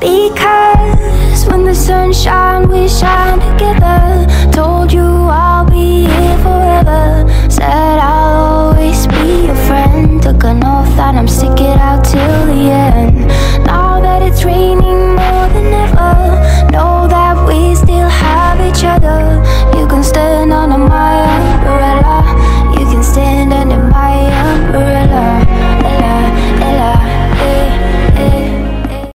Because